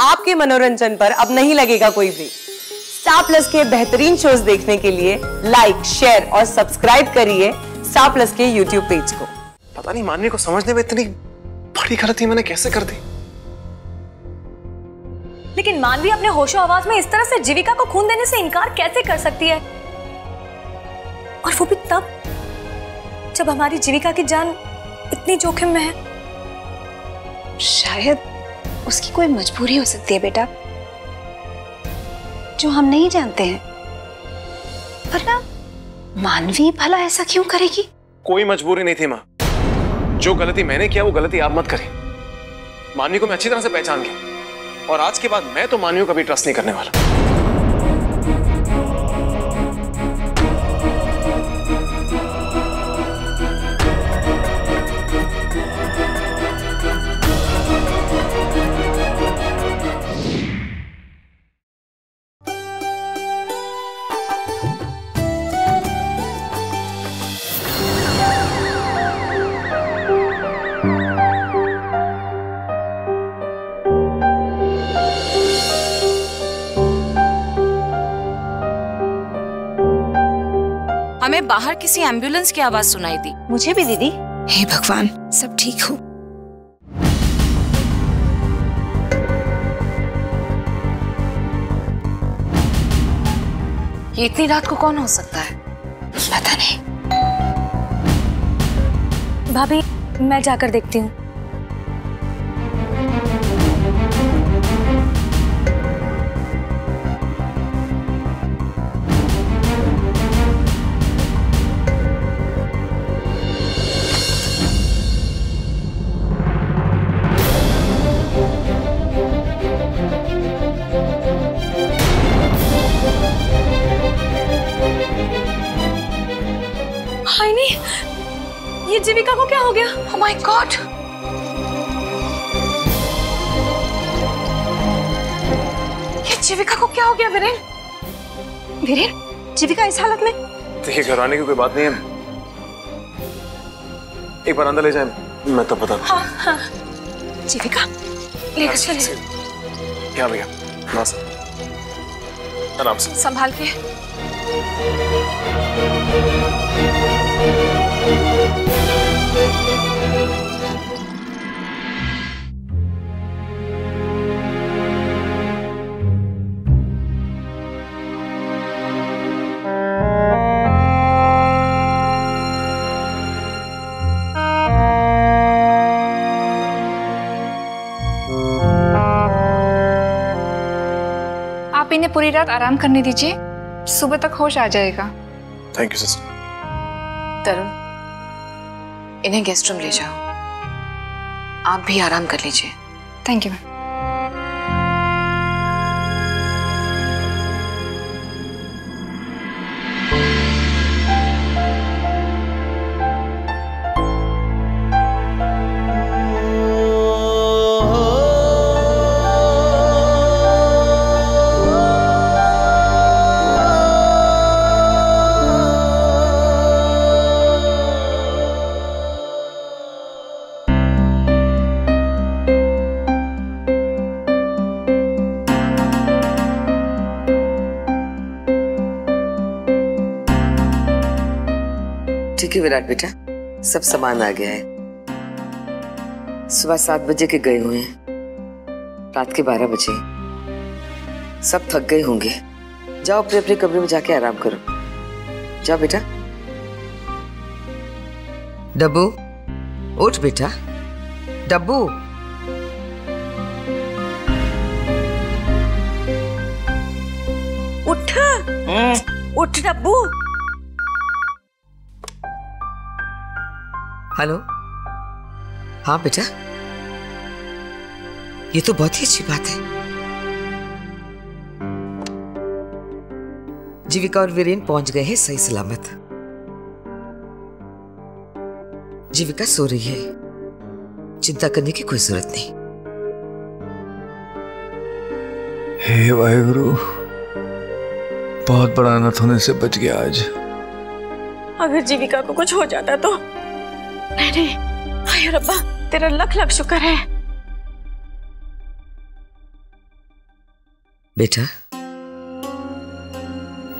आपके मनोरंजन पर अब नहीं लगेगा कोई ब्रेक स्टार प्लस के बेहतरीन शोज़ देखने के लिए लाइक शेयर और सब्सक्राइब करिए स्टार प्लस के यूट्यूब पेज को। पता नहीं मानवी को समझने में इतनी बड़ी गलती मैंने कैसे कर दी? लेकिन मानवी अपने होशो आवाज़ में इस तरह से जीविका को खून देने से इनकार कैसे कर सकती है? और वो भी तब जब हमारी जीविका की जान इतनी जोखिम में है। शायद उसकी कोई मजबूरी हो सकती है, बेटा। जो हम नहीं जानते हैं। वरना मानवी भला ऐसा क्यों करेगी? कोई मजबूरी नहीं थी, माँ। जो गलती मैंने किया, वो गलती आप मत करें। मानवी को मैं अच्छी तरह से पहचान गया। और आज के बाद मैं तो मानवी को कभी ट्रस्ट नहीं करने वाला। हमें बाहर किसी एंबुलेंस की आवाज़ सुनाई दी। मुझे भी दीदी। हे भगवान सब ठीक हो। ये इतनी रात को कौन हो सकता है? पता नहीं। भाभी मैं जाकर देखती हूँ। माय गॉड ये जीविका को क्या हो गया वीरेन? वीरेन जीविका इस हालत में? देखिए घबराने की कोई बात नहीं है। एक बार अंदर ले जाए मैं तो बता दूँ। जीविका लेकर चले। क्या भैया बस आराम से। संभाल के। इन्हें पूरी रात आराम करने दीजिए सुबह तक होश आ जाएगा। थैंक यू सिस्टर तरुण इन्हें गेस्ट रूम ले जाओ। आप भी आराम कर लीजिए। थैंक यू मैम ठीक है विराट बेटा सब सामान आ गया है। सुबह सात बजे के गए हुए हैं। रात के बारह बजे। सब थक गए होंगे। जाओ अपने अपने कमरे में जाके आराम करो। जाओ बेटा। डब्बू उठ बेटा। डब्बू। उठ। उठ डब्बू। हेलो? हाँ बेटा। ये तो बहुत ही अच्छी बात है। जीविका और वीरेन पहुँच गए हैं सही सलामत। जीविका सो रही है। चिंता करने की कोई ज़रूरत नहीं। हे वाहेगुरु बहुत बड़ा अनर्थ होने से बच गया आज। अगर जीविका को कुछ हो जाता तो? हाय रब्बा, तेरा लख लख शुक्र है। बेटा,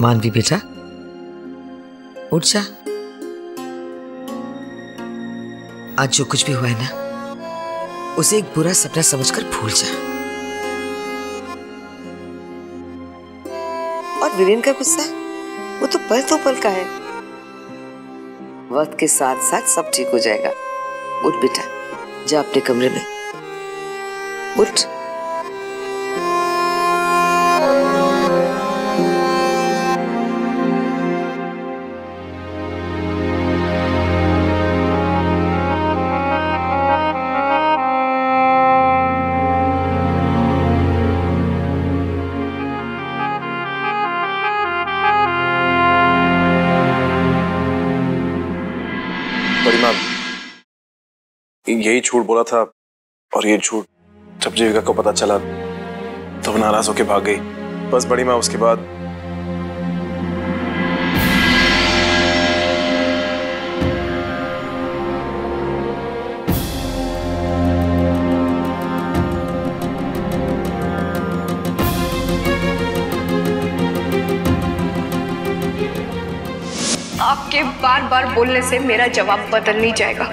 मानवी बेटा, उठ जा। आज जो कुछ भी हुआ है ना, उसे एक बुरा सपना समझकर भूल जा। और वीरेन का गुस्सा, वो तो पल तो पल का है। वक्त के साथ साथ सब ठीक हो जाएगा। उठ बेटा, जा अपने कमरे में। उठ। यही झूठ बोला था और ये झूठ जब जीविका को पता चला तो नाराज़ होके भाग गई। बस बड़ी माँ, उसके बाद आपके बार बार बोलने से मेरा जवाब बदल नहीं जाएगा।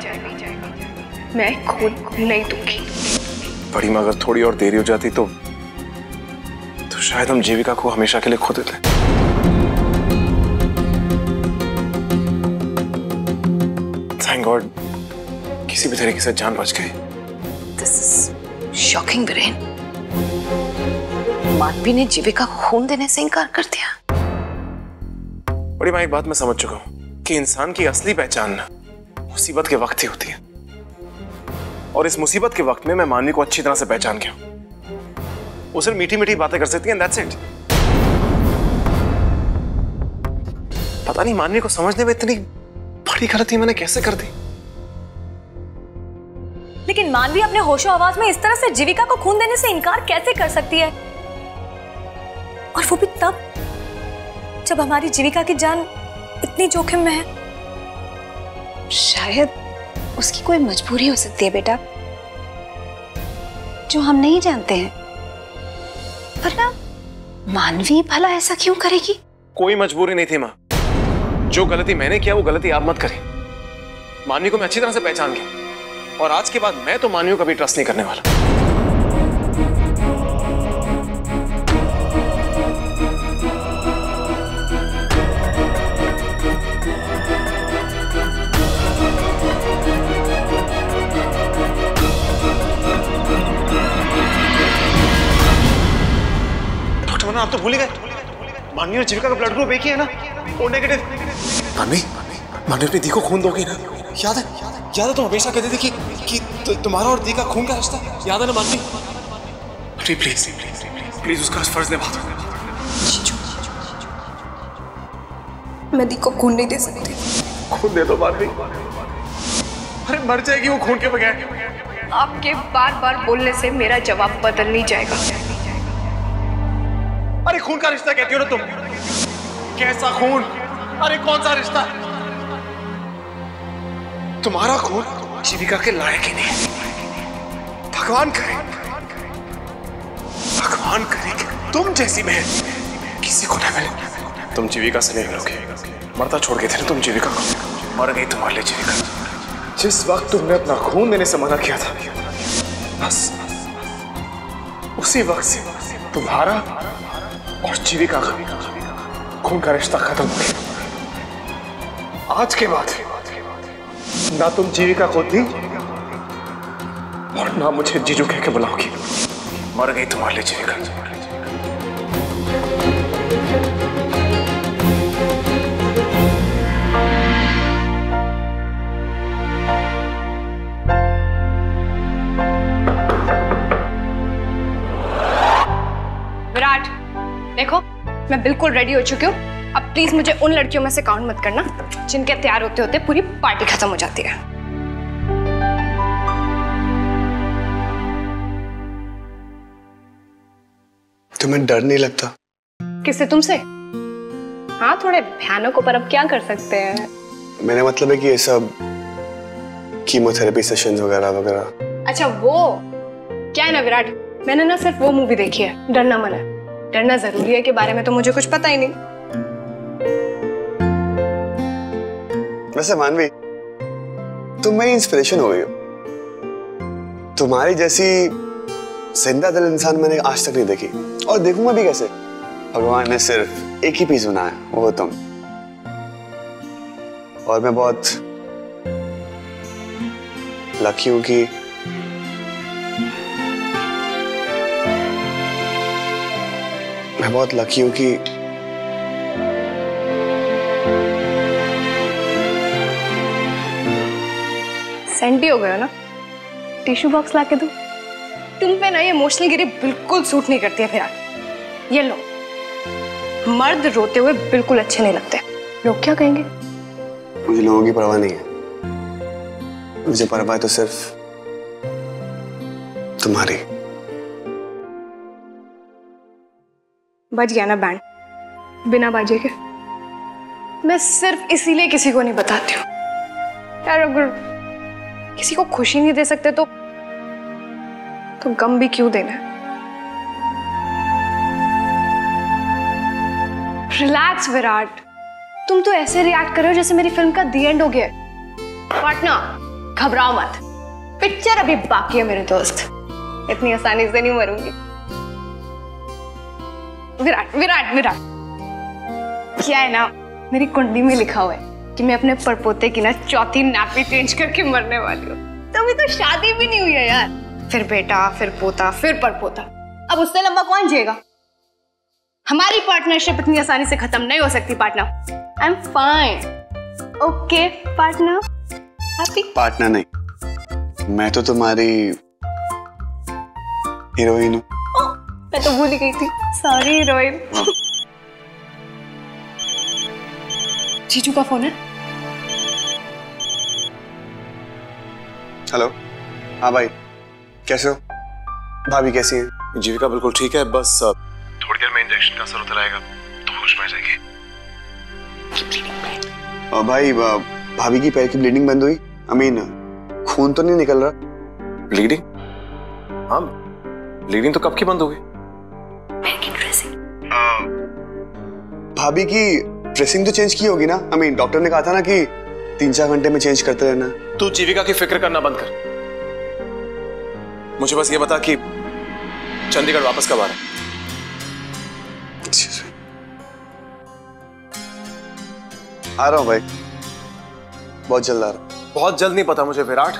मैं खून नहीं दूँगी। बड़ी माँ अगर थोड़ी और देरी हो जाती तो तो शायद हम जीविका को हमेशा के लिए खो देते। थैंक गॉड किसी भी तरीके से जान बच गई। This is shocking Viren Manvi ने जीविका को खून देने से इनकार कर दिया। बड़ी माँ एक बात मैं समझ चुका हूँ कि इंसान की असली पहचान मुसीबत के वक्त ही होती है। और इस मुसीबत के वक्त में मैं मानवी को अच्छी तरह से पहचान गया वो सिर्फ़ मीठी मीठी बातें कर सकती है पता नहीं मानवी को समझने में इतनी बड़ी गलती मैंने कैसे कर दी? लेकिन मानवी अपने होशो आवाज़ में इस तरह से जीविका को खून देने से इनकार कैसे कर सकती है? और वो भी तब, जब हमारी जीविका की जान इतनी जोखिम में है। शायद उसकी कोई मजबूरी हो सकती है बेटा, जो हम नहीं जानते हैं। वरना मानवी भला ऐसा क्यों करेगी? कोई मजबूरी नहीं थी माँ। जो गलती मैंने किया, वो गलती आप मत करें। मानवी को मैं अच्छी तरह से पहचान गया। और आज के बाद मैं तो मानवी को कभी ट्रस्ट नहीं करने वाला। आप तो भूल गए। मानवी और जीविका का ब्लड ग्रुप एक ही है ना? ओ नेगेटिव मानवी मानवी अपनी दी को खून दोगी ना? याद है? याद है तुम हमेशा कहते थे कि कि तु, तुम्हारा और दी का खून का रिश्ता? याद है ना Manvi please please please please उसका फ़र्ज़ निभा दो मैं दी को खून नहीं दे सकती। खून दे दो मानवी अरे मर जाएगी वो खून के बगैर। आपके बार बार बोलने से मेरा जवाब बदल नहीं जाएगा। खून का रिश्ता कहती हो ना तुम? कैसा खून? अरे कौन सा रिश्ता? तुम्हारा खून जीविका के लायक ही नहीं। भगवान करे। भगवान करे तुम जैसी बहन किसी को ना मिले। तुम जीविका से नहीं मिलोगे। मरता छोड़ के थे ना तुम जीविका को। मर गई तुम्हारे लिए जीविका। जिस वक्त तुमने अपना खून देने से मना किया था, बस उसी वक्त से तुम्हारा और जीविका का खून का रिश्ता खत्म। हो गया आज के बाद ना तुम जीविका को दी, और ना मुझे जीजू कह के बुलाओगी। मर गई तुम्हारे जीविका जीविका। देखो मैं बिल्कुल रेडी हो चुकी हूँ। अब प्लीज़ मुझे उन लड़कियों में से काउंट मत करना जिनके तैयार होते होते पूरी पार्टी खत्म हो जाती है। तुम्हें डर नहीं लगता? किससे? तुमसे? हाँ थोड़े भयानक पर अब क्या कर सकते हैं? मेरा मतलब है कि ये सब कीमोथेरेपी सेशंस वगैरह वगैरह। अच्छा वो? क्या है ना विराट? मैंने ना सिर्फ़ वो मूवी देखी है डरना मन। है डरना ज़रूरी है के बारे में तो मुझे कुछ पता ही नहीं। वैसे मानवी, तुम मेरी इंस्पिरेशन हो गई हो। तुम्हारी जैसी ज़िंदा दिल इंसान मैंने आज तक नहीं देखी। और देखूँगा भी कैसे? भगवान ने सिर्फ़ एक ही पीस बनाया, वो तुम। और मैं बहुत लकी हूँ कि मैं बहुत लकी हूँ कि सेंटी हो गया ना? टिश्यू बॉक्स ला के दो। तुम पे ना ये इमोशनल गिरी बिल्कुल सूट नहीं करती है फिर ये लो। मर्द रोते हुए बिल्कुल अच्छे नहीं लगते। लोग क्या कहेंगे? मुझे लोगों की परवाह नहीं है। मुझे परवाह तो सिर्फ़ तुम्हारी। बज गया ना बैंड बिना बाजे के। मैं सिर्फ़ इसीलिए किसी को नहीं बताती हूँ। यार, अगर किसी को खुशी नहीं दे सकते तो तो गम भी क्यों देना रिलैक्स, विराट। तुम तो ऐसे रिएक्ट कर रहे हो जैसे मेरी फ़िल्म का दी एंड हो गया पार्टनर, घबराओ मत। पिक्चर अभी बाकी है मेरे दोस्त। इतनी आसानी से नहीं मरूँगी। विराट विराट विराट। क्या है ना? मेरी कुंडली में लिखा हुआ है कि मैं अपने परपोते की ना चौथी नापी चेंज करके मरने वाली हूँ। तो अभी तो शादी भी नहीं हुई है यार। फिर बेटा, फिर पोता, फिर परपोता। अब उससे लंबा कौन जिएगा? हमारी पार्टनरशिप इतनी आसानी से खत्म नहीं हो सकती partner I am fine okay partner happy partner नहीं। मैं तो तुम्हारी हीरोइन हूँ। मैं तो भूल ही गई थी। सॉरी हीरोइन जीजू का फ़ोन है? हेलो हाँ भाई। कैसे हो? भाभी कैसी है? जीविका बिल्कुल ठीक है बस थोड़ी देर में इंजेक्शन का असर होता रहेगा तो होश में आ जाएगी भाई भाभी की पैर की ब्लीडिंग बंद हुई। आई मीन खून तो नहीं निकल रहा? ब्लीडिंग हाँ ब्लीडिंग तो कब की बंद हो गई भाभी की ड्रेसिंग तो चेंज की होगी ना? आई मीन डॉक्टर ने कहा था ना कि तीन चार घंटे में चेंज करते रहना। तू जीविका की फ़िक्र करना बंद कर। मुझे बस ये बता कि चंडीगढ़ वापस कब आ रहा है? आ रहा हूँ भाई। बहुत जल्द आ रहा हूँ। बहुत जल्द नहीं पता मुझे विराट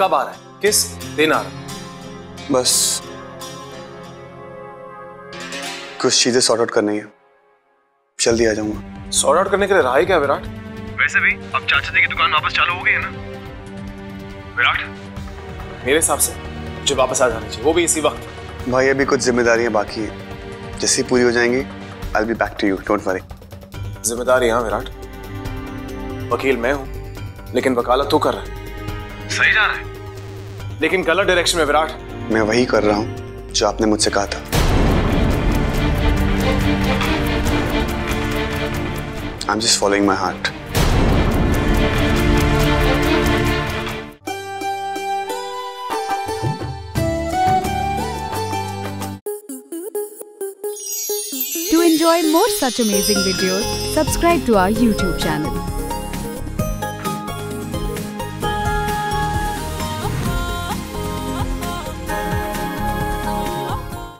कब आ रहा है। किस दिन आ रहा है? बस कुछ चीज़ें सॉर्ट आउट करनी है। जल्दी आ जाऊँगा। सॉर्ट आउट करने के लिए रहा ही क्या विराट? वैसे भी अब चाचा जी की दुकान वापस चालू हो गई है ना? विराट? मेरे हिसाब से मुझे वापस आ जाना चाहिए। वो भी इसी वक्त। भाई अभी कुछ जिम्मेदारियाँ बाकी हैं। जैसे ही पूरी हो जाएँगी I be back to you don't worry ज़िम्मेदारी हाँ विराट। वकील मैं हूँ लेकिन वकालत तू कर रहा है। सही जा रहा है। लेकिन गलत डायरेक्शन में विराट। मैं वही कर रहा हूँ जो आपने मुझसे कहा था। I'm just following my heart. To enjoy more such amazing videos, subscribe to our YouTube channel.